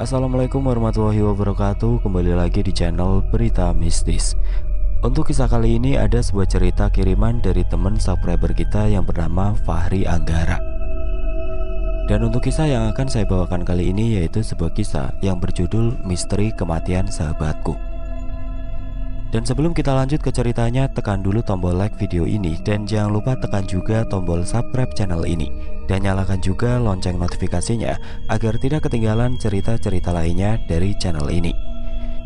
Assalamualaikum warahmatullahi wabarakatuh. Kembali lagi di channel Berita Mistis. Untuk kisah kali ini ada sebuah cerita kiriman dari teman subscriber kita yang bernama Fahri Anggara. Dan untuk kisah yang akan saya bawakan kali ini yaitu sebuah kisah yang berjudul Misteri Kematian Sahabatku dan sebelum kita lanjut ke ceritanya, tekan dulu tombol like video ini dan jangan lupa tekan juga tombol subscribe channel ini dan nyalakan juga lonceng notifikasinya agar tidak ketinggalan cerita-cerita lainnya dari channel ini.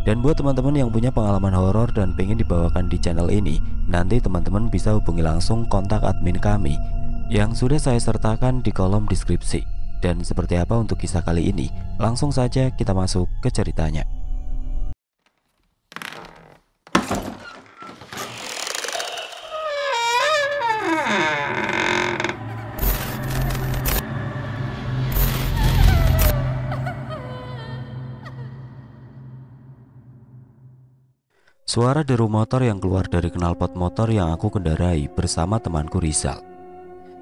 Dan buat teman-teman yang punya pengalaman horor dan pengen dibawakan di channel ini, nanti teman-teman bisa hubungi langsung kontak admin kami yang sudah saya sertakan di kolom deskripsi. Dan seperti apa untuk kisah kali ini? Langsung saja kita masuk ke ceritanya. Suara deru motor yang keluar dari knalpot motor yang aku kendarai bersama temanku Rizal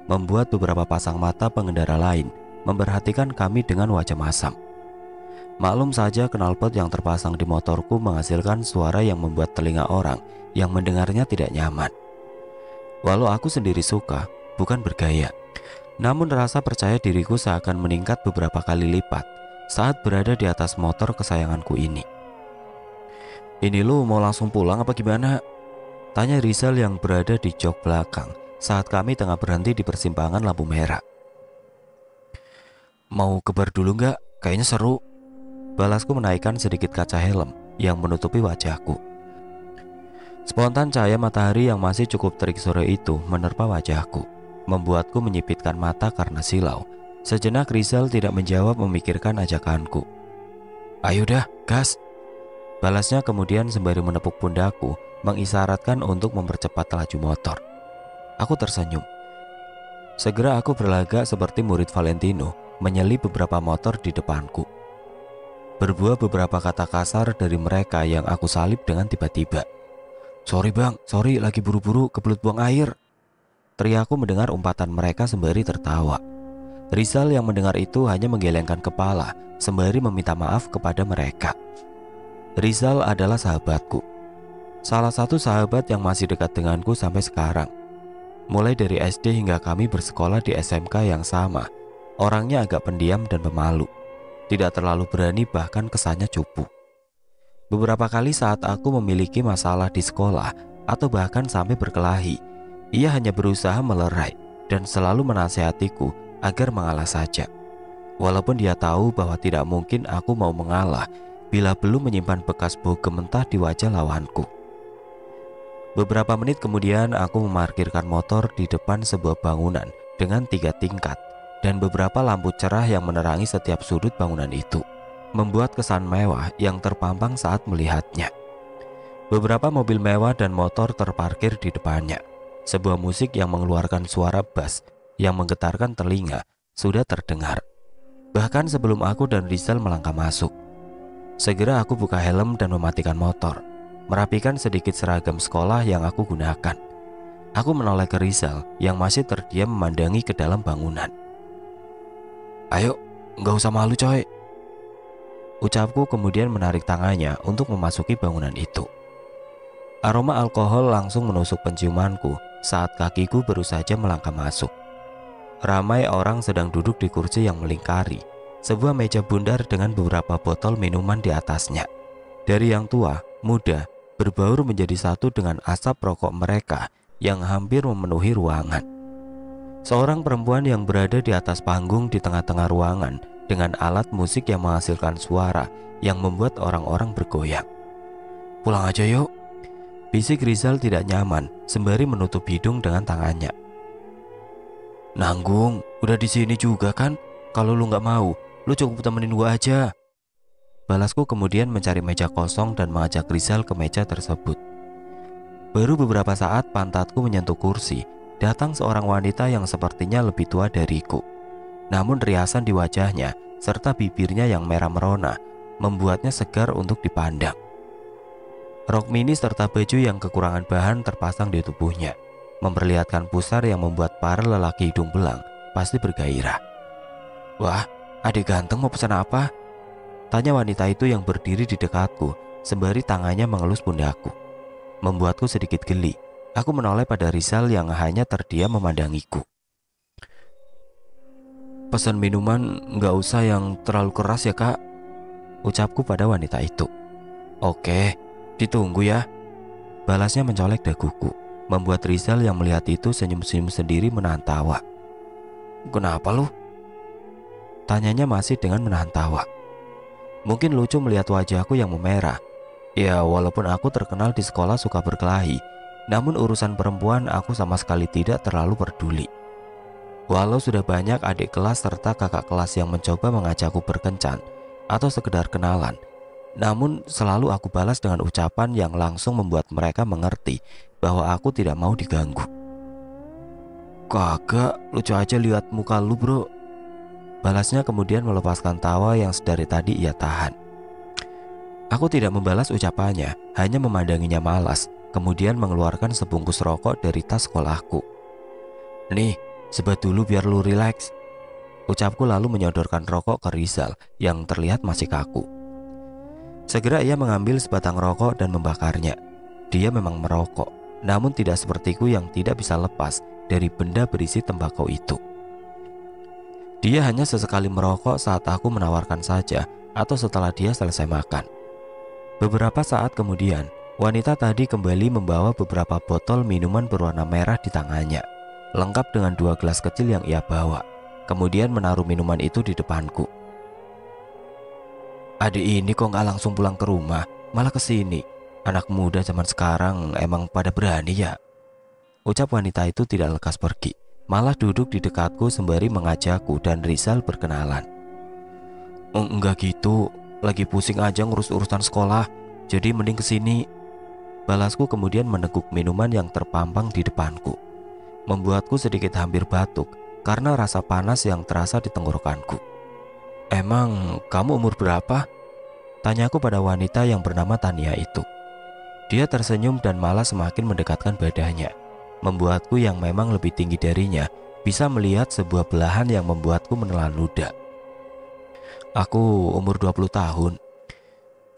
membuat beberapa pasang mata pengendara lain memperhatikan kami dengan wajah masam. Maklum saja knalpot yang terpasang di motorku menghasilkan suara yang membuat telinga orang yang mendengarnya tidak nyaman. Walau aku sendiri suka, bukan bergaya. Namun rasa percaya diriku seakan meningkat beberapa kali lipat saat berada di atas motor kesayanganku ini. Ini lu mau langsung pulang apa gimana? Tanya Rizal yang berada di jok belakang saat kami tengah berhenti di persimpangan lampu merah. Mau kebar dulu nggak? Kayaknya seru. Balasku menaikkan sedikit kaca helm yang menutupi wajahku. Spontan cahaya matahari yang masih cukup terik sore itu menerpa wajahku, membuatku menyipitkan mata karena silau. Sejenak Rizal tidak menjawab memikirkan ajakanku. Ayo dah, gas, Balasnya kemudian sembari menepuk pundakku, mengisyaratkan untuk mempercepat laju motor. Aku tersenyum. Segera aku berlagak seperti murid Valentino, menyelip beberapa motor di depanku. Berbuah beberapa kata kasar dari mereka yang aku salip dengan tiba-tiba. Sorry bang, sorry lagi buru-buru kebelut buang air. Teriaku mendengar umpatan mereka sembari tertawa. Rizal yang mendengar itu hanya menggelengkan kepala sembari meminta maaf kepada mereka. Rizal adalah sahabatku. Salah satu sahabat yang masih dekat denganku sampai sekarang. Mulai dari SD hingga kami bersekolah di SMK yang sama. Orangnya agak pendiam dan pemalu. Tidak terlalu berani bahkan kesannya cupu. Beberapa kali saat aku memiliki masalah di sekolah atau bahkan sampai berkelahi, ia hanya berusaha melerai dan selalu menasehatiku agar mengalah saja. Walaupun dia tahu bahwa tidak mungkin aku mau mengalah bila belum menyimpan bekas bau gementah di wajah lawanku. Beberapa menit kemudian aku memarkirkan motor di depan sebuah bangunan dengan tiga tingkat dan beberapa lampu cerah yang menerangi setiap sudut bangunan itu membuat kesan mewah yang terpampang saat melihatnya. Beberapa mobil mewah dan motor terparkir di depannya. Sebuah musik yang mengeluarkan suara bass yang menggetarkan telinga sudah terdengar. Bahkan sebelum aku dan Rizal melangkah masuk, Segera aku buka helm dan mematikan motor, merapikan sedikit seragam sekolah yang aku gunakan. Aku menoleh ke Rizal yang masih terdiam memandangi ke dalam bangunan. Ayo, nggak usah malu coy. Ucapku kemudian menarik tangannya untuk memasuki bangunan itu. Aroma alkohol langsung menusuk penciumanku saat kakiku baru saja melangkah masuk. Ramai orang sedang duduk di kursi yang melingkari sebuah meja bundar dengan beberapa botol minuman di atasnya. Dari yang tua, muda, berbaur menjadi satu dengan asap rokok mereka yang hampir memenuhi ruangan. Seorang perempuan yang berada di atas panggung di tengah-tengah ruangan dengan alat musik yang menghasilkan suara yang membuat orang-orang bergoyang. Pulang aja yuk. Bisik Rizal tidak nyaman sembari menutup hidung dengan tangannya. Nanggung, udah di sini juga kan? Kalau lu nggak mau, Lu cukup temenin gua aja. Balasku kemudian mencari meja kosong dan mengajak Rizal ke meja tersebut. Baru beberapa saat pantatku menyentuh kursi, datang seorang wanita yang sepertinya lebih tua dariku. Namun riasan di wajahnya serta bibirnya yang merah merona membuatnya segar untuk dipandang. Rok mini serta baju yang kekurangan bahan terpasang di tubuhnya, memperlihatkan pusar yang membuat para lelaki hidung belang pasti bergairah. Wah, Adik ganteng mau pesan apa? Tanya wanita itu yang berdiri di dekatku Sembari tangannya mengelus pundakku Membuatku sedikit geli. Aku menoleh pada Rizal yang hanya terdiam memandangiku. Pesan minuman nggak usah yang terlalu keras ya kak Ucapku pada wanita itu. Oke, ditunggu ya. Balasnya mencolek daguku Membuat Rizal yang melihat itu senyum-senyum sendiri menahan tawa. Kenapa lu? Tanyanya masih dengan menahan tawa Mungkin lucu melihat wajahku yang memerah Ya walaupun aku terkenal di sekolah suka berkelahi Namun urusan perempuan aku sama sekali tidak terlalu peduli Walau sudah banyak adik kelas serta kakak kelas yang mencoba mengajakku berkencan atau sekedar kenalan, namun selalu aku balas dengan ucapan yang langsung membuat mereka mengerti bahwa aku tidak mau diganggu. Kagak, lucu aja lihat muka lu bro. Balasnya kemudian melepaskan tawa yang sedari tadi ia tahan. Aku tidak membalas ucapannya, hanya memandanginya malas, kemudian mengeluarkan sebungkus rokok dari tas sekolahku. Nih, Sebat dulu biar lu rileks. Ucapku lalu menyodorkan rokok ke Rizal yang terlihat masih kaku. Segera ia mengambil sebatang rokok dan membakarnya. Dia memang merokok, namun tidak sepertiku yang tidak bisa lepas dari benda berisi tembakau itu. Dia hanya sesekali merokok saat aku menawarkan saja atau setelah dia selesai makan. Beberapa saat kemudian, wanita tadi kembali membawa beberapa botol minuman berwarna merah di tangannya lengkap dengan dua gelas kecil yang ia bawa. Kemudian menaruh minuman itu di depanku. Adik ini kok nggak langsung pulang ke rumah, malah ke sini. Anak muda zaman sekarang emang pada berani ya. Ucap wanita itu tidak lekas pergi, malah duduk di dekatku sembari mengajakku dan Rizal berkenalan. Enggak gitu, lagi pusing aja ngurus urusan sekolah, jadi mending ke sini. Balasku kemudian meneguk minuman yang terpampang di depanku membuatku sedikit hampir batuk karena rasa panas yang terasa di tenggorokanku. Emang kamu umur berapa? Tanyaku pada wanita yang bernama Tania itu. Dia tersenyum dan malah semakin mendekatkan badannya, membuatku yang memang lebih tinggi darinya bisa melihat sebuah belahan yang membuatku menelan ludah. Aku umur 20 tahun.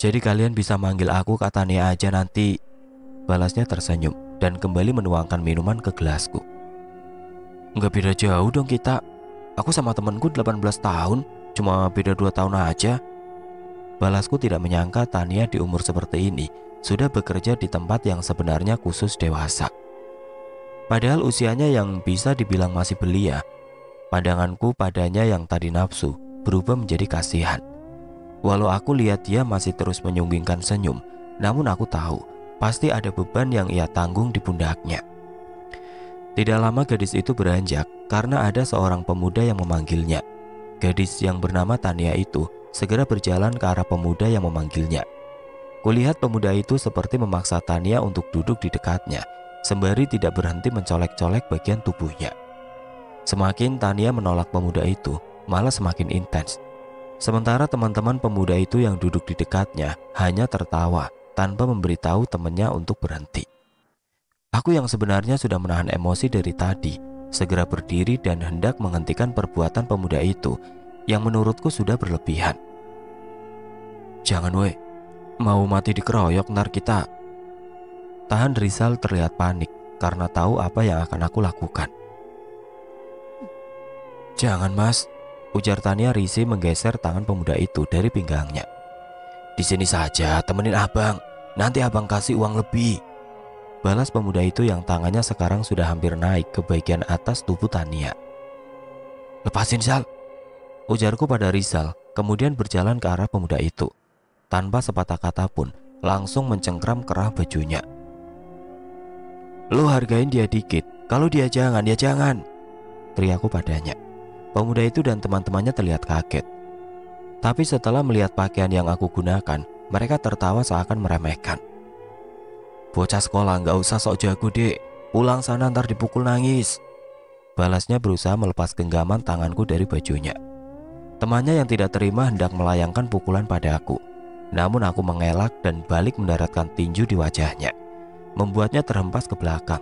Jadi kalian bisa manggil aku Kak Tania aja nanti. Balasnya tersenyum dan kembali menuangkan minuman ke gelasku. Nggak beda jauh dong kita. Aku sama temenku 18 tahun, cuma beda 2 tahun aja. Balasku tidak menyangka Tania di umur seperti ini sudah bekerja di tempat yang sebenarnya khusus dewasa. Padahal usianya yang bisa dibilang masih belia, pandanganku padanya yang tadi nafsu berubah menjadi kasihan. Walau aku lihat dia masih terus menyunggingkan senyum, namun aku tahu pasti ada beban yang ia tanggung di pundaknya. Tidak lama gadis itu beranjak karena ada seorang pemuda yang memanggilnya. Gadis yang bernama Tania itu segera berjalan ke arah pemuda yang memanggilnya. Kulihat pemuda itu seperti memaksa Tania untuk duduk di dekatnya, sembari tidak berhenti mencolek-colek bagian tubuhnya. Semakin Tania menolak pemuda itu, malah semakin intens. Sementara teman-teman pemuda itu yang duduk di dekatnya hanya tertawa tanpa memberitahu temannya untuk berhenti. Aku yang sebenarnya sudah menahan emosi dari tadi, segera berdiri dan hendak menghentikan perbuatan pemuda itu yang menurutku sudah berlebihan. Jangan weh, mau mati dikeroyok ntar kita. Tahan Rizal terlihat panik karena tahu apa yang akan aku lakukan. Jangan mas, ujar Tania Risi menggeser tangan pemuda itu dari pinggangnya. Di sini saja, temenin abang. Nanti abang kasih uang lebih. Balas pemuda itu yang tangannya sekarang sudah hampir naik ke bagian atas tubuh Tania. Lepasin Sal, ujarku pada Rizal, kemudian berjalan ke arah pemuda itu. Tanpa sepatah kata pun, langsung mencengkram kerah bajunya. Lu hargain dia dikit, kalau dia jangan, dia jangan. Teriaku padanya. Pemuda itu dan teman-temannya terlihat kaget. Tapi setelah melihat pakaian yang aku gunakan, mereka tertawa seakan meremehkan. Bocah sekolah nggak usah sok jago dek Pulang sana ntar dipukul nangis Balasnya berusaha melepas genggaman tanganku dari bajunya Temannya yang tidak terima hendak melayangkan pukulan pada aku Namun aku mengelak dan balik mendaratkan tinju di wajahnya Membuatnya terhempas ke belakang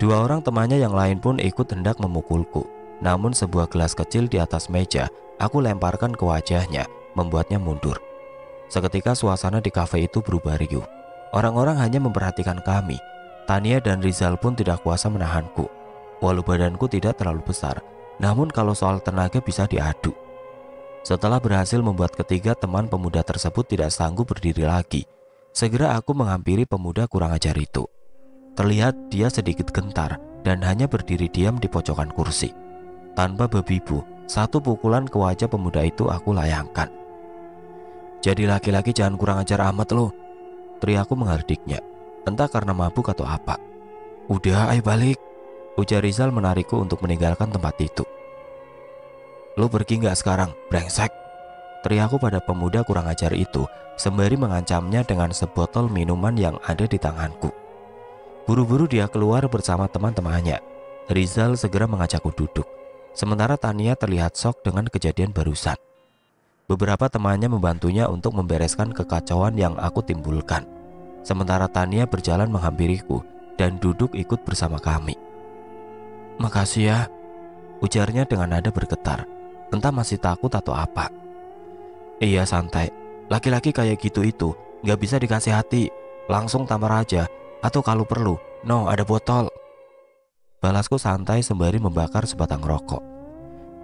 Dua orang temannya yang lain pun ikut hendak memukulku Namun sebuah gelas kecil di atas meja Aku lemparkan ke wajahnya Membuatnya mundur Seketika suasana di kafe itu berubah riuh. Orang-orang hanya memperhatikan kami. Tania dan Rizal pun tidak kuasa menahanku. Walau badanku tidak terlalu besar, namun kalau soal tenaga bisa diadu. Setelah berhasil membuat ketiga teman pemuda tersebut tidak sanggup berdiri lagi, segera aku menghampiri pemuda kurang ajar itu. Terlihat dia sedikit gentar dan hanya berdiri diam di pojokan kursi. Tanpa bebibu, satu pukulan ke wajah pemuda itu aku layangkan. Jadi laki-laki jangan kurang ajar amat loh, Teriaku menghardiknya, entah karena mabuk atau apa. Udah, ayo balik. Ujar Rizal menarikku untuk meninggalkan tempat itu. Lo pergi nggak sekarang, brengsek? Teriaku pada pemuda kurang ajar itu sembari mengancamnya dengan sebotol minuman yang ada di tanganku. Buru-buru dia keluar bersama teman-temannya. Rizal segera mengajakku duduk. Sementara Tania terlihat sok dengan kejadian barusan. Beberapa temannya membantunya untuk membereskan kekacauan yang aku timbulkan. Sementara Tania berjalan menghampiriku dan duduk ikut bersama kami. Makasih ya, ujarnya dengan nada bergetar. Entah masih takut atau apa. Iya santai, laki-laki kayak gitu itu nggak bisa dikasih hati. Langsung tampar aja, atau kalau perlu, no ada botol. Balasku santai sembari membakar sebatang rokok.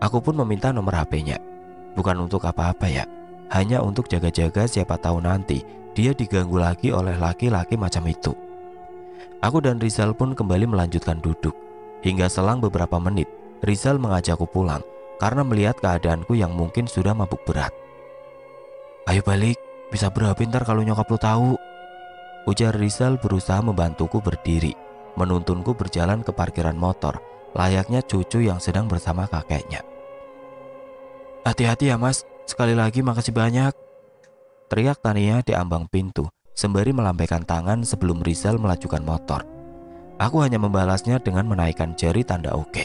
Aku pun meminta nomor HP-nya. Bukan untuk apa-apa ya, hanya untuk jaga-jaga siapa tahu nanti dia diganggu lagi oleh laki-laki macam itu. Aku dan Rizal pun kembali melanjutkan duduk. Hingga selang beberapa menit, Rizal mengajakku pulang karena melihat keadaanku yang mungkin sudah mabuk berat. Ayo balik, bisa berapa ntar kalau nyokap lu tahu. Ujar Rizal berusaha membantuku berdiri, menuntunku berjalan ke parkiran motor, layaknya cucu yang sedang bersama kakeknya. Hati-hati ya mas, sekali lagi makasih banyak. Teriak Tania di ambang pintu, sembari melambaikan tangan sebelum Rizal melajukan motor. Aku hanya membalasnya dengan menaikkan jari tanda oke.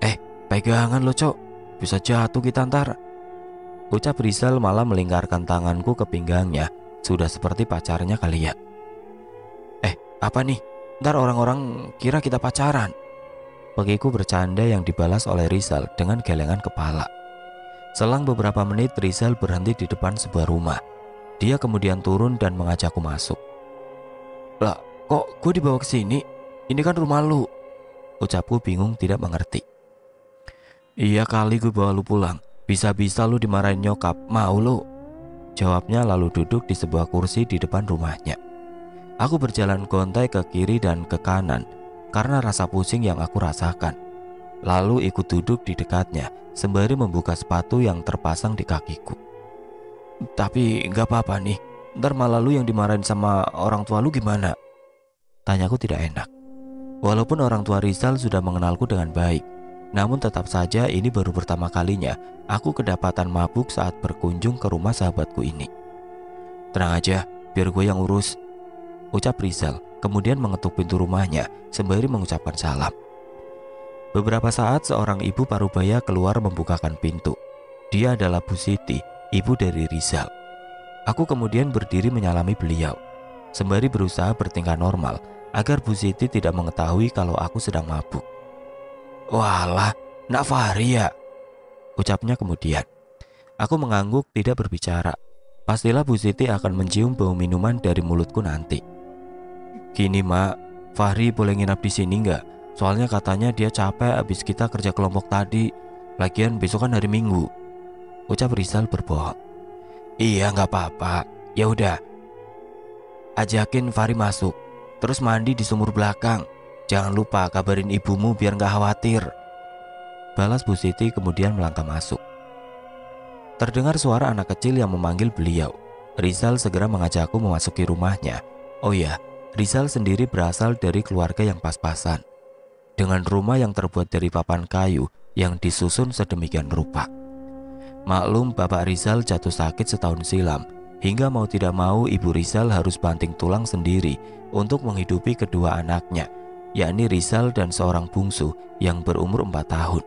Eh, pegangan lo cok, bisa jatuh kita ntar. Ucap Rizal malah melingkarkan tanganku ke pinggangnya, sudah seperti pacarnya kali ya. Eh, apa nih? Ntar orang-orang kira kita pacaran. Pegiku bercanda yang dibalas oleh Rizal dengan gelengan kepala. Selang beberapa menit Rizal berhenti di depan sebuah rumah. Dia kemudian turun dan mengajakku masuk. Lah, kok gue dibawa ke sini? Ini kan rumah lu. Ucapku bingung tidak mengerti. Iya kali gue bawa lu pulang. Bisa-bisa lu dimarahin nyokap. Mau lu? Jawabnya lalu duduk di sebuah kursi di depan rumahnya. Aku berjalan gontai ke kiri dan ke kanan karena rasa pusing yang aku rasakan. Lalu ikut duduk di dekatnya sembari membuka sepatu yang terpasang di kakiku. Tapi nggak apa-apa nih, ntar malah lu yang dimarahin sama orang tua lu gimana? Tanyaku tidak enak. Walaupun orang tua Rizal sudah mengenalku dengan baik, namun tetap saja ini baru pertama kalinya aku kedapatan mabuk saat berkunjung ke rumah sahabatku ini. Tenang aja, biar gue yang urus, ucap Rizal kemudian mengetuk pintu rumahnya sembari mengucapkan salam. Beberapa saat seorang ibu parubaya keluar membukakan pintu. Dia adalah Bu Siti, ibu dari Rizal. Aku kemudian berdiri menyalami beliau, sembari berusaha bertingkah normal agar Bu Siti tidak mengetahui kalau aku sedang mabuk. Walah, nak Fahri ya? Ucapnya kemudian. Aku mengangguk tidak berbicara. Pastilah Bu Siti akan mencium bau minuman dari mulutku nanti. Gini mak, Fahri boleh nginap di sini nggak? Soalnya katanya dia capek abis kita kerja kelompok tadi. Lagian besok kan hari Minggu. Ucap Rizal berbohong. Iya nggak apa-apa. Ya udah. Ajakin Fahri masuk. Terus mandi di sumur belakang. Jangan lupa kabarin ibumu biar nggak khawatir. Balas Bu Siti kemudian melangkah masuk. Terdengar suara anak kecil yang memanggil beliau. Rizal segera mengajakku memasuki rumahnya. Oh ya, Rizal sendiri berasal dari keluarga yang pas-pasan dengan rumah yang terbuat dari papan kayu yang disusun sedemikian rupa. Maklum Bapak Rizal jatuh sakit setahun silam hingga mau tidak mau Ibu Rizal harus banting tulang sendiri untuk menghidupi kedua anaknya yakni Rizal dan seorang bungsu yang berumur 4 tahun.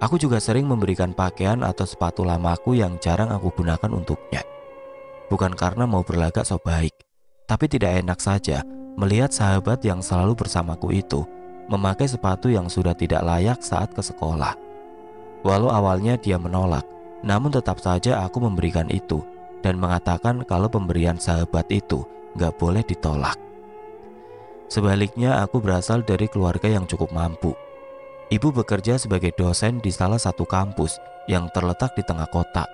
Aku juga sering memberikan pakaian atau sepatu lamaku yang jarang aku gunakan untuknya. Bukan karena mau berlagak so baik, tapi tidak enak saja melihat sahabat yang selalu bersamaku itu memakai sepatu yang sudah tidak layak saat ke sekolah. Walau awalnya dia menolak, namun tetap saja aku memberikan itu dan mengatakan kalau pemberian sahabat itu nggak boleh ditolak. Sebaliknya, aku berasal dari keluarga yang cukup mampu. Ibu bekerja sebagai dosen di salah satu kampus yang terletak di tengah kota.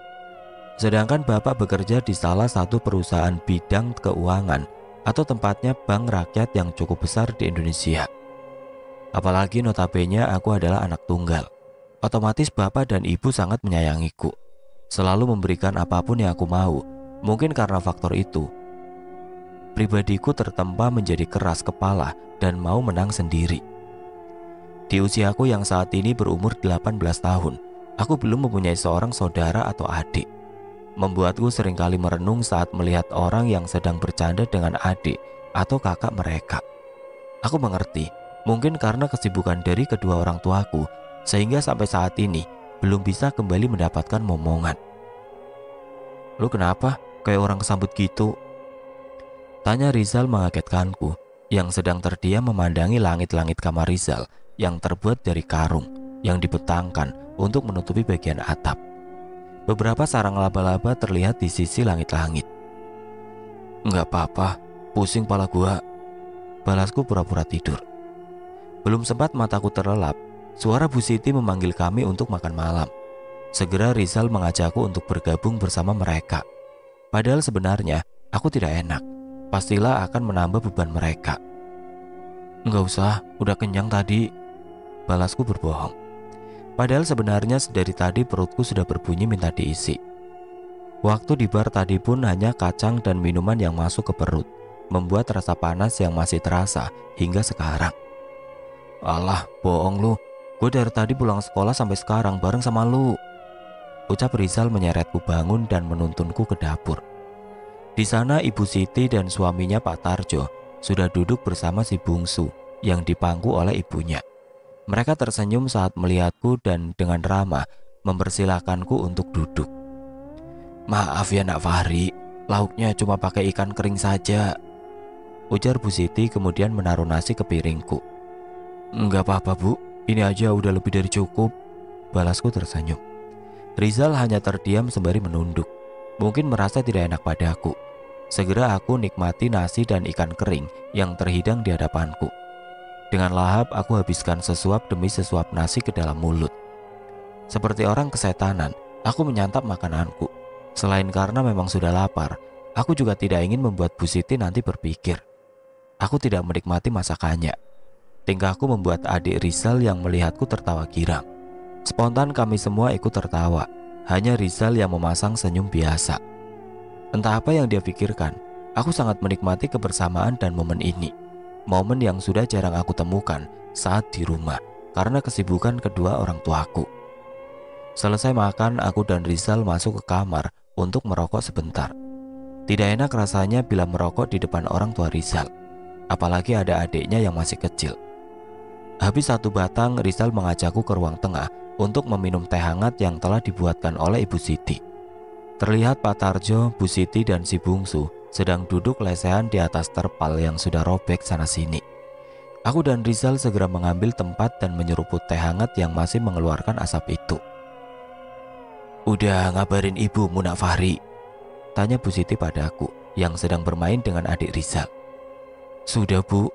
Sedangkan bapak bekerja di salah satu perusahaan bidang keuangan atau tempatnya bank rakyat yang cukup besar di Indonesia. Apalagi notabene aku adalah anak tunggal. Otomatis bapak dan ibu sangat menyayangiku. Selalu memberikan apa pun yang aku mau. Mungkin karena faktor itu, pribadiku tertempa menjadi keras kepala dan mau menang sendiri. Di usiaku yang saat ini berumur 18 tahun, aku belum mempunyai seorang saudara atau adik. Membuatku sering kali merenung saat melihat orang yang sedang bercanda dengan adik atau kakak mereka. Aku mengerti, mungkin karena kesibukan dari kedua orang tuaku, sehingga sampai saat ini belum bisa kembali mendapatkan momongan. Lu kenapa? Kayak orang kesambut gitu, Tanya Rizal mengagetkanku yang sedang terdiam memandangi langit-langit kamar Rizal yang terbuat dari karung yang dibetangkan untuk menutupi bagian atap. Beberapa sarang laba-laba terlihat di sisi langit-langit. Enggak apa-apa, pusing pala gua. Balasku pura-pura tidur. Belum sempat mataku terlelap, suara Bu Siti memanggil kami untuk makan malam. Segera Rizal mengajakku untuk bergabung bersama mereka. Padahal sebenarnya aku tidak enak pastilah akan menambah beban mereka. Enggak usah, udah kenyang tadi. Balasku berbohong. Padahal sebenarnya dari tadi perutku sudah berbunyi minta diisi. Waktu di bar tadi pun hanya kacang dan minuman yang masuk ke perut, membuat rasa panas yang masih terasa hingga sekarang. Alah, bohong lu. Gue dari tadi pulang sekolah sampai sekarang bareng sama lu. Ucap Rizal menyeretku bangun dan menuntunku ke dapur. Di sana Ibu Siti dan suaminya Pak Tarjo sudah duduk bersama si bungsu yang dipangku oleh ibunya. Mereka tersenyum saat melihatku dan dengan ramah mempersilahkanku untuk duduk. Maaf ya nak Fahri, lauknya cuma pakai ikan kering saja. Ujar Bu Siti kemudian menaruh nasi ke piringku. Enggak apa-apa bu, ini aja udah lebih dari cukup. Balasku tersenyum. Rizal hanya terdiam sembari menunduk. Mungkin merasa tidak enak padaku. Segera aku nikmati nasi dan ikan kering yang terhidang di hadapanku. Dengan lahap aku habiskan sesuap demi sesuap nasi ke dalam mulut. Seperti orang kesetanan, aku menyantap makananku. Selain karena memang sudah lapar, aku juga tidak ingin membuat Bu Siti nanti berpikir. Aku tidak menikmati masakannya. Tingkahku membuat adik Rizal yang melihatku tertawa girang. Spontan kami semua ikut tertawa. Hanya Rizal yang memasang senyum biasa. Entah apa yang dia pikirkan, aku sangat menikmati kebersamaan dan momen ini. Momen yang sudah jarang aku temukan saat di rumah karena kesibukan kedua orang tuaku. Selesai makan, aku dan Rizal masuk ke kamar untuk merokok sebentar. Tidak enak rasanya bila merokok di depan orang tua Rizal, apalagi ada adiknya yang masih kecil. Habis satu batang, Rizal mengajakku ke ruang tengah untuk meminum teh hangat yang telah dibuatkan oleh Ibu Siti. Terlihat Pak Tarjo, Bu Siti, dan si bungsu sedang duduk lesehan di atas terpal yang sudah robek sana-sini. Aku dan Rizal segera mengambil tempat dan menyeruput teh hangat yang masih mengeluarkan asap itu. Udah ngabarin ibu Munak Fahri? Tanya Bu Siti padaku yang sedang bermain dengan adik Rizal. Sudah bu,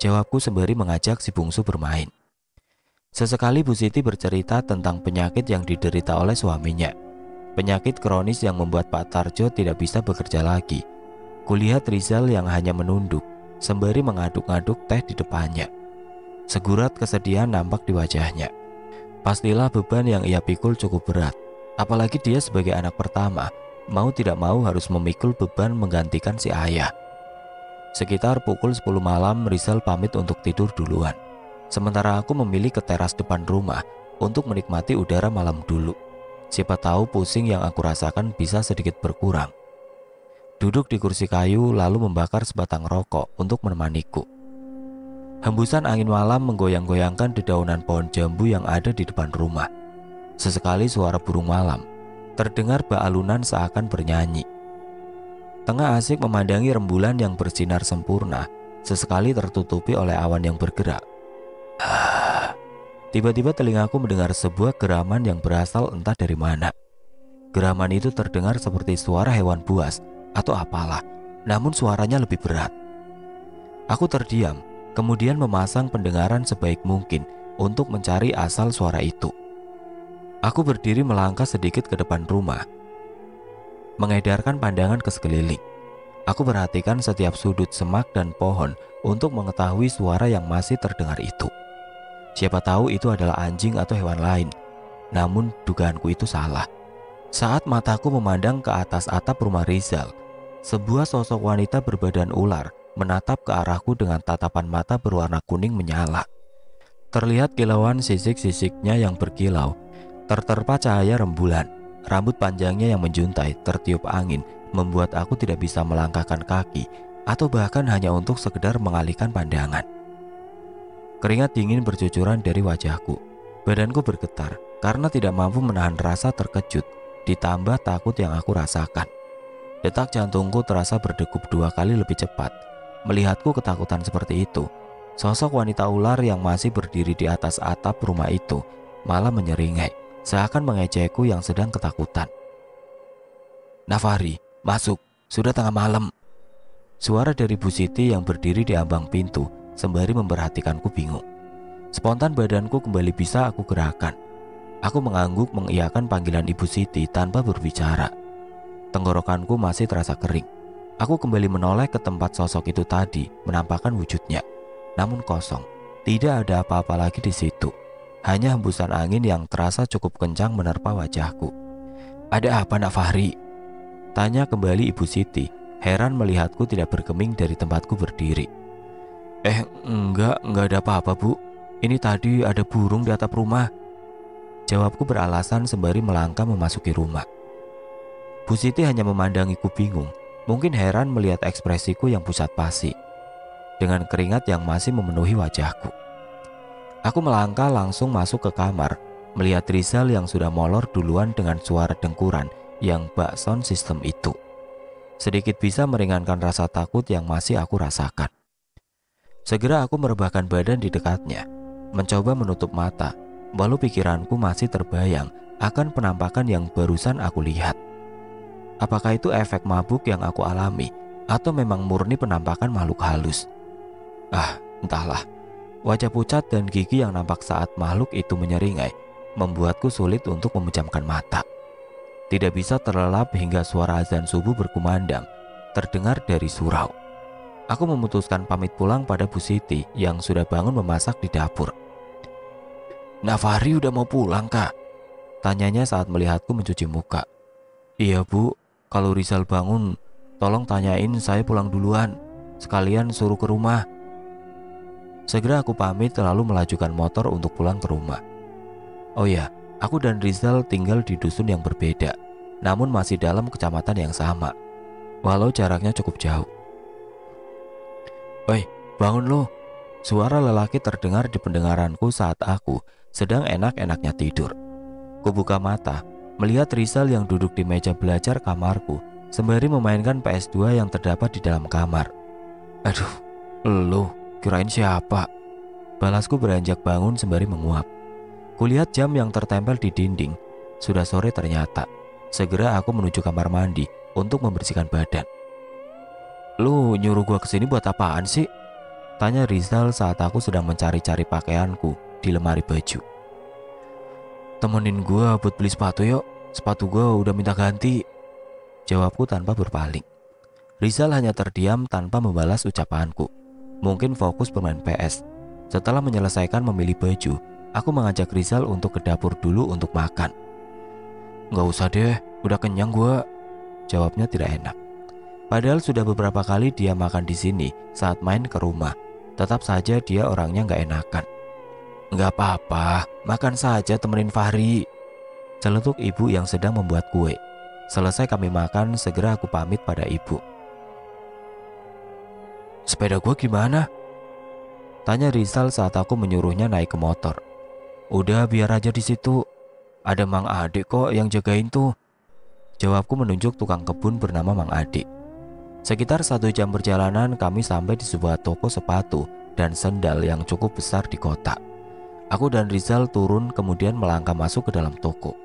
jawabku sembari mengajak si bungsu bermain. Sesekali Bu Siti bercerita tentang penyakit yang diderita oleh suaminya Penyakit kronis yang membuat Pak Tarjo tidak bisa bekerja lagi. Kulihat Rizal yang hanya menunduk, sembari mengaduk-aduk teh di depannya. Segurat kesedihan nampak di wajahnya. Pastilah beban yang ia pikul cukup berat. Apalagi dia sebagai anak pertama, mau tidak mau harus memikul beban menggantikan si ayah. Sekitar pukul 10 malam Rizal pamit untuk tidur duluan. Sementara aku memilih ke teras depan rumah untuk menikmati udara malam dulu. Siapa tahu pusing yang aku rasakan bisa sedikit berkurang. Duduk di kursi kayu lalu membakar sebatang rokok untuk menemaniku. Hembusan angin malam menggoyang-goyangkan dedaunan pohon jambu yang ada di depan rumah. Sesekali suara burung malam terdengar baalunan seakan bernyanyi. Tengah asik memandangi rembulan yang bersinar sempurna, sesekali tertutupi oleh awan yang bergerak. Tiba-tiba telingaku mendengar sebuah geraman yang berasal entah dari mana. Geraman itu terdengar seperti suara hewan buas atau apalah, namun suaranya lebih berat. Aku terdiam, kemudian memasang pendengaran sebaik mungkin untuk mencari asal suara itu. Aku berdiri melangkah sedikit ke depan rumah, mengedarkan pandangan ke sekeliling. Aku perhatikan setiap sudut semak dan pohon untuk mengetahui suara yang masih terdengar itu. Siapa tahu itu adalah anjing atau hewan lain. Namun dugaanku itu salah. Saat mataku memandang ke atas atap rumah Rizal, sebuah sosok wanita berbadan ular menatap ke arahku dengan tatapan mata berwarna kuning menyala. Terlihat kilauan sisik-sisiknya yang berkilau, terterpa cahaya rembulan. Rambut panjangnya yang menjuntai tertiup angin membuat aku tidak bisa melangkahkan kaki atau bahkan hanya untuk sekedar mengalihkan pandangan. Keringat dingin bercucuran dari wajahku. Badanku bergetar karena tidak mampu menahan rasa terkejut ditambah takut yang aku rasakan. Detak jantungku terasa berdegup dua kali lebih cepat. Melihatku ketakutan seperti itu, sosok wanita ular yang masih berdiri di atas atap rumah itu malah menyeringai, seakan mengejekku yang sedang ketakutan. Nafari, masuk, sudah tengah malam. Suara dari Bu Siti yang berdiri di ambang pintu sembari memperhatikanku bingung. Spontan badanku kembali bisa aku gerakan. Aku mengangguk mengiyakan panggilan Ibu Siti tanpa berbicara. Tenggorokanku masih terasa kering. Aku kembali menoleh ke tempat sosok itu tadi, menampakkan wujudnya. Namun kosong, tidak ada apa-apa lagi di situ. Hanya hembusan angin yang terasa cukup kencang menerpa wajahku. Ada apa nak Fahri? Tanya kembali Ibu Siti, heran melihatku tidak bergeming dari tempatku berdiri. Eh, enggak, enggak ada apa-apa bu. Ini tadi ada burung di atap rumah. Jawabku beralasan sembari melangkah memasuki rumah. Bu Siti hanya memandangiku bingung, mungkin heran melihat ekspresiku yang pusat pasi. Dengan keringat yang masih memenuhi wajahku. Aku melangkah langsung masuk ke kamar, melihat Rizal yang sudah molor duluan dengan suara dengkuran yang bak sound system itu. Sedikit bisa meringankan rasa takut yang masih aku rasakan. Segera aku merebahkan badan di dekatnya, mencoba menutup mata, walau pikiranku masih terbayang akan penampakan yang barusan aku lihat. Apakah itu efek mabuk yang aku alami, atau memang murni penampakan makhluk halus? Ah, entahlah. Wajah pucat dan gigi yang nampak saat makhluk itu menyeringai membuatku sulit untuk memejamkan mata. Tidak bisa terlelap hingga suara azan subuh berkumandang terdengar dari surau. Aku memutuskan pamit pulang pada Bu Siti yang sudah bangun memasak di dapur. Nafari udah mau pulang kak? Tanyanya saat melihatku mencuci muka. Iya bu, kalau Rizal bangun, tolong tanyain saya pulang duluan. Sekalian suruh ke rumah. Segera aku pamit lalu melajukan motor untuk pulang ke rumah. Oh ya, aku dan Rizal tinggal di dusun yang berbeda, namun masih dalam kecamatan yang sama, walau jaraknya cukup jauh. Woi, bangun lo. Suara lelaki terdengar di pendengaranku saat aku sedang enak-enaknya tidur. Kubuka mata, melihat Rizal yang duduk di meja belajar kamarku sembari memainkan PS2 yang terdapat di dalam kamar. Aduh, lo Kirain siapa? Balasku beranjak bangun sembari menguap. Kulihat jam yang tertempel di dinding. Sudah sore ternyata. Segera aku menuju kamar mandi untuk membersihkan badan. Lu nyuruh gua ke sini buat apaan sih? Tanya Rizal saat aku sedang mencari-cari pakaianku di lemari baju. Temenin gua buat beli sepatu yuk. Sepatu gua udah minta ganti. Jawabku tanpa berpaling. Rizal hanya terdiam tanpa membalas ucapanku mungkin fokus bermain PS. Setelah menyelesaikan memilih baju, aku mengajak Rizal untuk ke dapur dulu untuk makan. Gak usah deh, udah kenyang gue. Jawabnya tidak enak. Padahal sudah beberapa kali dia makan di sini saat main ke rumah. Tetap saja dia orangnya gak enakan. Gak apa-apa, makan saja temenin Fahri. Celetuk ibu yang sedang membuat kue. Selesai kami makan, segera aku pamit pada ibu. Sepeda gue gimana? Tanya Rizal saat aku menyuruhnya naik ke motor. Udah biar aja di situ. Ada Mang Adik kok yang jagain tuh. Jawabku menunjuk tukang kebun bernama Mang Adik. Sekitar satu jam perjalanan kami sampai di sebuah toko sepatu dan sendal yang cukup besar di kota. Aku dan Rizal turun kemudian melangkah masuk ke dalam toko.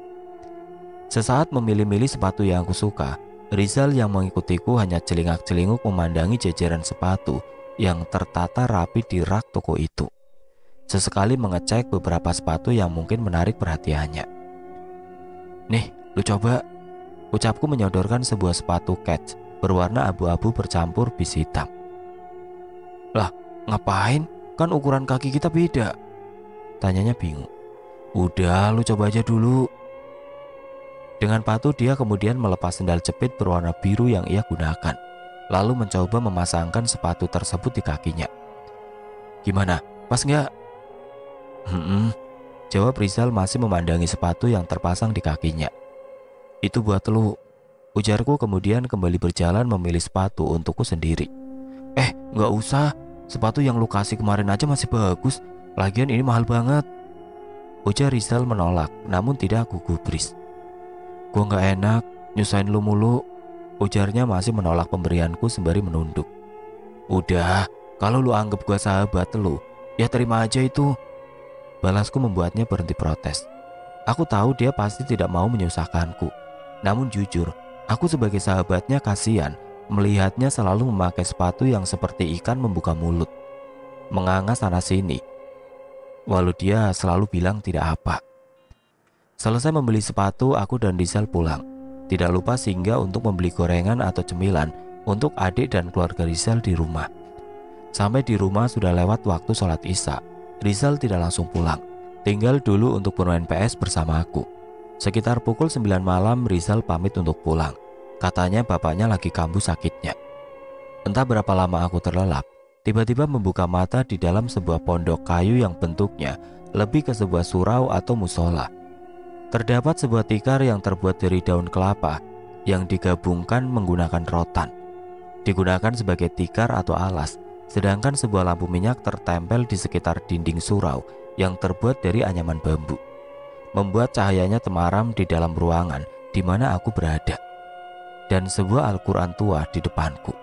Sesaat memilih-milih sepatu yang aku suka, Rizal yang mengikutiku hanya celingak-celinguk memandangi jajaran sepatu yang tertata rapi di rak toko itu. Sesekali mengecek beberapa sepatu yang mungkin menarik perhatiannya. Nih, lu coba. Ucapku menyodorkan sebuah sepatu catch berwarna abu-abu bercampur bis hitam. Lah, ngapain? Kan ukuran kaki kita beda. Tanyanya bingung. Udah, lu coba aja dulu. Dengan patuh dia kemudian melepas sendal jepit berwarna biru yang ia gunakan, lalu mencoba memasangkan sepatu tersebut di kakinya. Gimana? Pas nggak? Hmm, jawab Rizal masih memandangi sepatu yang terpasang di kakinya. Itu buat lu. Ujarku kemudian kembali berjalan memilih sepatu untukku sendiri. Eh, nggak usah. Sepatu yang lu kasih kemarin aja masih bagus. Lagian ini mahal banget. Ujar Rizal menolak, namun tidak aku gubris. Gua nggak enak, nyusahin lu mulu. Ujarnya masih menolak pemberianku sembari menunduk. Udah, kalau lu anggap gua sahabat lu, ya terima aja itu. Balasku membuatnya berhenti protes. Aku tahu dia pasti tidak mau menyusahkanku. Namun jujur, aku sebagai sahabatnya kasihan melihatnya selalu memakai sepatu yang seperti ikan membuka mulut. Menganga sana sini. Walau dia selalu bilang tidak apa. Selesai membeli sepatu, aku dan Rizal pulang. Tidak lupa singgah untuk membeli gorengan atau cemilan untuk adik dan keluarga Rizal di rumah. Sampai di rumah sudah lewat waktu sholat isya. Rizal tidak langsung pulang. Tinggal dulu untuk bermain PS bersama aku. Sekitar pukul 9 malam Rizal pamit untuk pulang. Katanya bapaknya lagi kambuh sakitnya. Entah berapa lama aku terlelap, tiba-tiba membuka mata di dalam sebuah pondok kayu yang bentuknya lebih ke sebuah surau atau musola. Terdapat sebuah tikar yang terbuat dari daun kelapa yang digabungkan menggunakan rotan. Digunakan sebagai tikar atau alas, sedangkan sebuah lampu minyak tertempel di sekitar dinding surau yang terbuat dari anyaman bambu. Membuat cahayanya temaram di dalam ruangan di mana aku berada. Dan sebuah Al-Quran tua di depanku.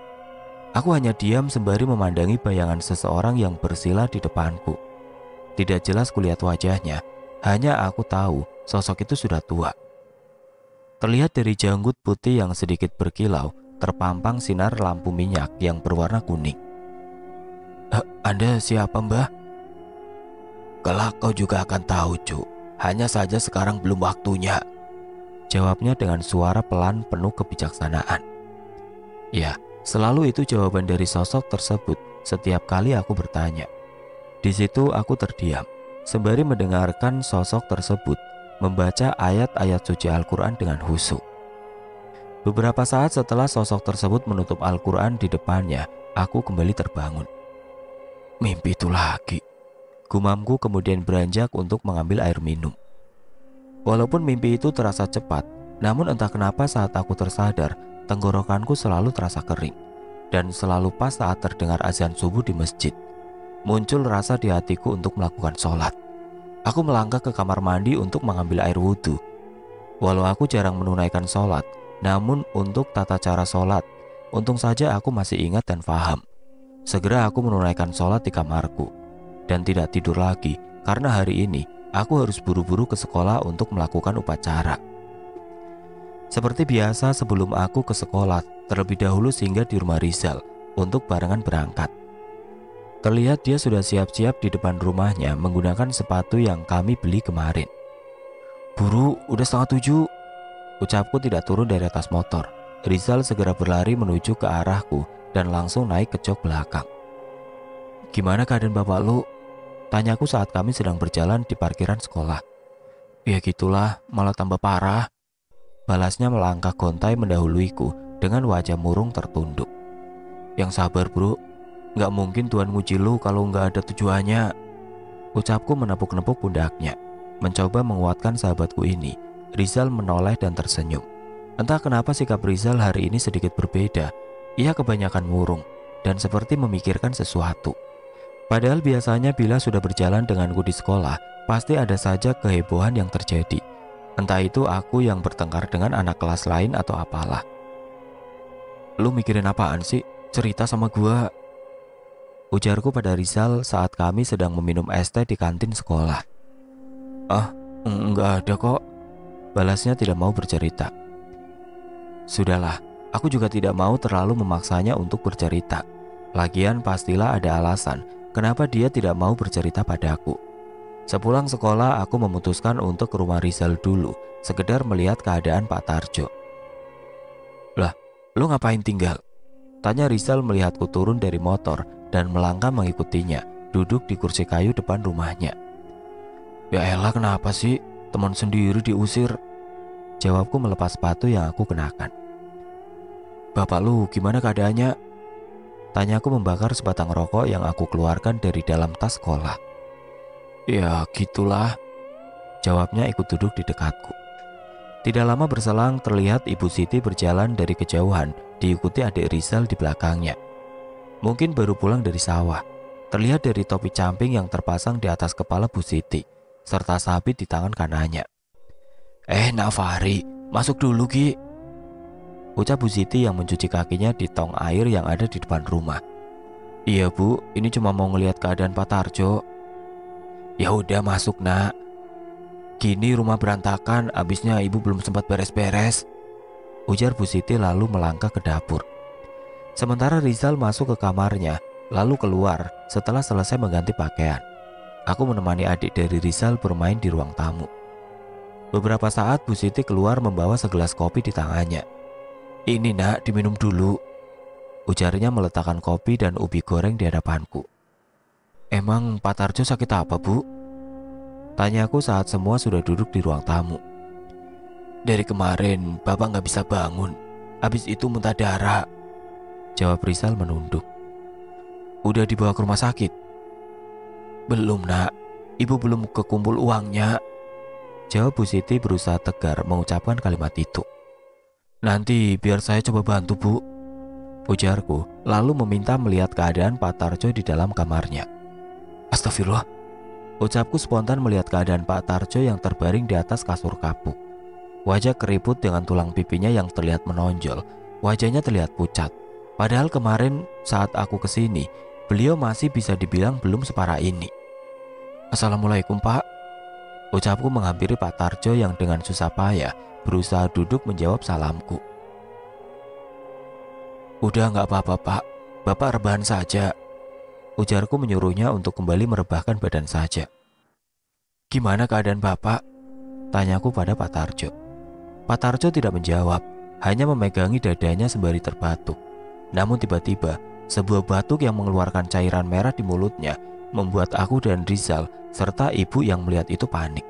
Aku hanya diam sembari memandangi bayangan seseorang yang bersila di depanku. Tidak jelas kulihat wajahnya, hanya aku tahu sosok itu sudah tua. Terlihat dari janggut putih yang sedikit berkilau, terpampang sinar lampu minyak yang berwarna kuning. Eh, Anda siapa mbah? Kelak kau juga akan tahu, Cuk. Hanya saja sekarang belum waktunya. Jawabnya dengan suara pelan penuh kebijaksanaan. Ya, selalu itu jawaban dari sosok tersebut setiap kali aku bertanya. Di situ aku terdiam sembari mendengarkan sosok tersebut membaca ayat-ayat suci Al-Quran dengan husu. Beberapa saat setelah sosok tersebut menutup Al-Quran di depannya, aku kembali terbangun. Mimpi itu lagi. Gumamku kemudian beranjak untuk mengambil air minum. Walaupun mimpi itu terasa cepat, namun entah kenapa saat aku tersadar, tenggorokanku selalu terasa kering. Dan selalu pas saat terdengar azan subuh di masjid muncul rasa di hatiku untuk melakukan sholat. Aku melangkah ke kamar mandi untuk mengambil air wudhu. Walau aku jarang menunaikan sholat, namun untuk tata cara sholat, untung saja aku masih ingat dan paham. Segera aku menunaikan sholat di kamarku dan tidak tidur lagi karena hari ini aku harus buru-buru ke sekolah untuk melakukan upacara. Seperti biasa sebelum aku ke sekolah, terlebih dahulu singgah di rumah Rizal untuk barengan berangkat. Terlihat dia sudah siap-siap di depan rumahnya menggunakan sepatu yang kami beli kemarin. Buru, udah setengah tujuh. Ucapku tidak turun dari atas motor. Rizal segera berlari menuju ke arahku dan langsung naik ke jok belakang. Gimana keadaan bapak lu? Tanyaku saat kami sedang berjalan di parkiran sekolah. Ya gitulah, malah tambah parah. Balasnya melangkah gontai mendahuluiku dengan wajah murung tertunduk. Yang sabar bro, Gak mungkin Tuhan nguji lu kalau nggak ada tujuannya. Ucapku menepuk-nepuk pundaknya, mencoba menguatkan sahabatku ini. Rizal menoleh dan tersenyum. Entah kenapa sikap Rizal hari ini sedikit berbeda. Ia kebanyakan murung dan seperti memikirkan sesuatu. Padahal biasanya bila sudah berjalan denganku di sekolah, pasti ada saja kehebohan yang terjadi. Entah itu aku yang bertengkar dengan anak kelas lain atau apalah. Lu mikirin apaan sih? Cerita sama gua. Ujarku pada Rizal saat kami sedang meminum es teh di kantin sekolah. Ah, enggak ada kok. Balasnya tidak mau bercerita. Sudahlah, aku juga tidak mau terlalu memaksanya untuk bercerita. Lagian pastilah ada alasan kenapa dia tidak mau bercerita padaku. Sepulang sekolah, aku memutuskan untuk ke rumah Rizal dulu, sekedar melihat keadaan Pak Tarjo. Lah, lu ngapain tinggal? Tanya Rizal melihatku turun dari motor dan melangkah mengikutinya, duduk di kursi kayu depan rumahnya. Ya elah kenapa sih? Teman sendiri diusir. Jawabku melepas sepatu yang aku kenakan. Bapak lu gimana keadaannya? Tanyaku membakar sebatang rokok yang aku keluarkan dari dalam tas sekolah. Ya gitulah. Jawabnya ikut duduk di dekatku. Tidak lama berselang terlihat Ibu Siti berjalan dari kejauhan diikuti adik Rizal di belakangnya. Mungkin baru pulang dari sawah. Terlihat dari topi camping yang terpasang di atas kepala Bu Siti, serta sabit di tangan kanannya. Eh, Nafari, masuk dulu, Ki. Ucap Bu Siti yang mencuci kakinya di tong air yang ada di depan rumah. Iya bu, ini cuma mau ngelihat keadaan Pak Tarjo. Ya udah masuk nak. Kini rumah berantakan, abisnya ibu belum sempat beres-beres. Ujar Bu Siti lalu melangkah ke dapur. Sementara Rizal masuk ke kamarnya, lalu keluar setelah selesai mengganti pakaian. Aku menemani adik dari Rizal bermain di ruang tamu. Beberapa saat Bu Siti keluar membawa segelas kopi di tangannya. Ini nak, diminum dulu. Ujarnya meletakkan kopi dan ubi goreng di hadapanku. Emang Pak Tarjo sakit apa bu? Tanyaku saat semua sudah duduk di ruang tamu. Dari kemarin bapak nggak bisa bangun. Habis itu muntah darah. Jawab Rizal menunduk. Udah dibawa ke rumah sakit? Belum nak, ibu belum kekumpul uangnya. Jawab Bu Siti berusaha tegar mengucapkan kalimat itu. Nanti biar saya coba bantu bu Ujarku lalu meminta melihat keadaan Pak Tarjo di dalam kamarnya Astagfirullah Ucapku spontan melihat keadaan Pak Tarjo yang terbaring di atas kasur kapuk Wajah keriput dengan tulang pipinya yang terlihat menonjol Wajahnya terlihat pucat Padahal kemarin saat aku ke sini Beliau masih bisa dibilang belum separah ini Assalamualaikum pak Ucapku menghampiri Pak Tarjo yang dengan susah payah berusaha duduk menjawab salamku. Udah nggak apa-apa pak, bapak rebahan saja. Ujarku menyuruhnya untuk kembali merebahkan badan saja. Gimana keadaan bapak? Tanyaku pada Pak Tarjo. Pak Tarjo tidak menjawab, hanya memegangi dadanya sembari terbatuk. Namun tiba-tiba, sebuah batuk yang mengeluarkan cairan merah di mulutnya membuat aku dan Rizal serta ibu yang melihat itu panik.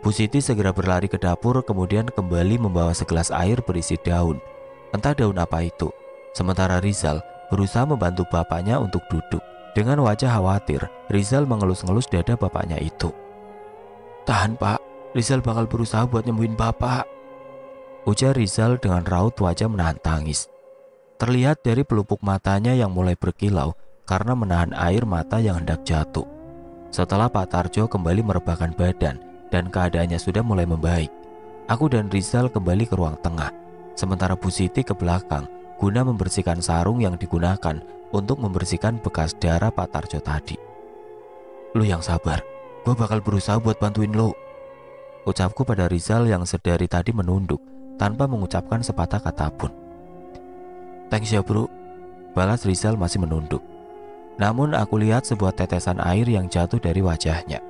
Bu Siti segera berlari ke dapur kemudian kembali membawa segelas air berisi daun. Entah daun apa itu. Sementara Rizal berusaha membantu bapaknya untuk duduk. Dengan wajah khawatir, Rizal mengelus-ngelus dada bapaknya itu. Tahan pak, Rizal bakal berusaha buat nyembuhin bapak. Ujar Rizal dengan raut wajah menahan tangis. Terlihat dari pelupuk matanya yang mulai berkilau karena menahan air mata yang hendak jatuh. Setelah Pak Tarjo kembali merebahkan badan, dan keadaannya sudah mulai membaik. Aku dan Rizal kembali ke ruang tengah, sementara Bu Siti ke belakang guna membersihkan sarung yang digunakan untuk membersihkan bekas darah Pak Tarjo tadi. Lu yang sabar, gue bakal berusaha buat bantuin lo. Ucapku pada Rizal yang sedari tadi menunduk tanpa mengucapkan sepatah kata pun. Thanks ya bro, balas Rizal masih menunduk. Namun aku lihat sebuah tetesan air yang jatuh dari wajahnya.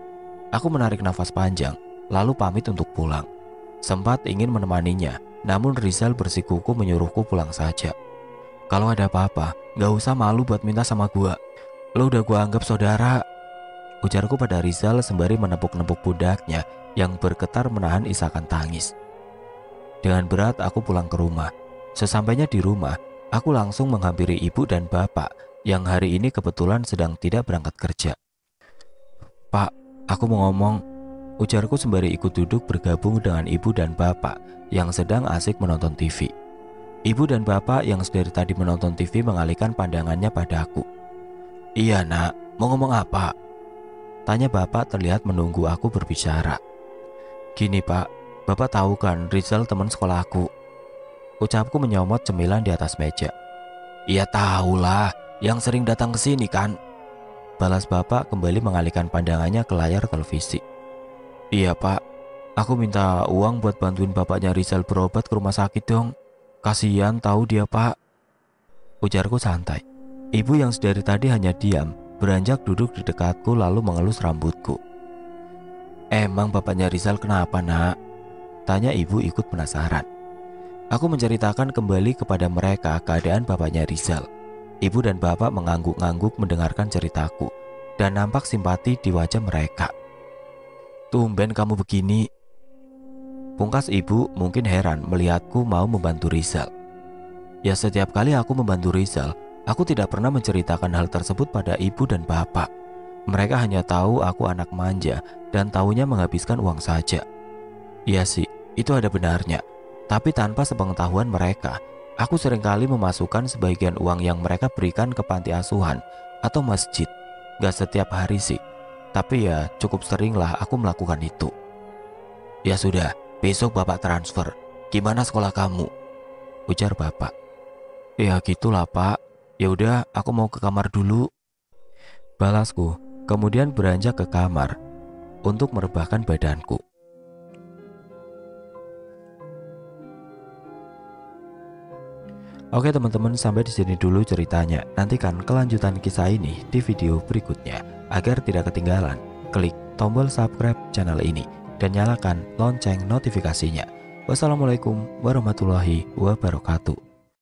Aku menarik nafas panjang, lalu pamit untuk pulang. Sempat ingin menemaninya, namun Rizal bersikuku menyuruhku pulang saja. Kalau ada apa-apa, gak usah malu buat minta sama gua. Lo udah gua anggap saudara. Ujarku pada Rizal sembari menepuk-nepuk pundaknya yang bergetar menahan isakan tangis. Dengan berat aku pulang ke rumah. Sesampainya di rumah, aku langsung menghampiri ibu dan bapak yang hari ini kebetulan sedang tidak berangkat kerja. Pak, Aku mau ngomong, ujarku sembari ikut duduk bergabung dengan ibu dan bapak yang sedang asik menonton TV. Ibu dan bapak yang sedari tadi menonton TV mengalihkan pandangannya padaku. Iya nak, mau ngomong apa? Tanya bapak terlihat menunggu aku berbicara. Gini pak, bapak tahu kan Rizal teman sekolahku. Ucapku menyomot cemilan di atas meja. Iya tahulah, yang sering datang ke sini kan. Balas bapak kembali mengalihkan pandangannya ke layar televisi. Iya pak, Aku minta uang buat bantuin bapaknya Rizal berobat ke rumah sakit dong. Kasihan tahu dia pak. Ujarku santai. Ibu yang sedari tadi hanya diam, beranjak duduk di dekatku lalu mengelus rambutku. Emang bapaknya Rizal kenapa nak? Tanya ibu ikut penasaran. Aku menceritakan kembali kepada mereka keadaan bapaknya Rizal. Ibu dan bapak mengangguk-angguk mendengarkan ceritaku dan nampak simpati di wajah mereka. Tumben kamu begini. Pungkas ibu mungkin heran melihatku mau membantu Rizal. Ya setiap kali aku membantu Rizal, aku tidak pernah menceritakan hal tersebut pada ibu dan bapak. Mereka hanya tahu aku anak manja dan tahunya menghabiskan uang saja. Iya sih, itu ada benarnya. Tapi tanpa sepengetahuan mereka, aku sering kali memasukkan sebagian uang yang mereka berikan ke panti asuhan atau masjid. Gak setiap hari sih, tapi ya cukup seringlah aku melakukan itu. Ya sudah, besok bapak transfer. Gimana sekolah kamu? Ujar bapak. Ya gitulah pak. Ya udah, aku mau ke kamar dulu. Balasku, kemudian beranjak ke kamar untuk merebahkan badanku. Oke teman-teman sampai di sini dulu ceritanya. Nantikan kelanjutan kisah ini di video berikutnya. Agar tidak ketinggalan, klik tombol subscribe channel ini dan nyalakan lonceng notifikasinya. Wassalamualaikum warahmatullahi wabarakatuh.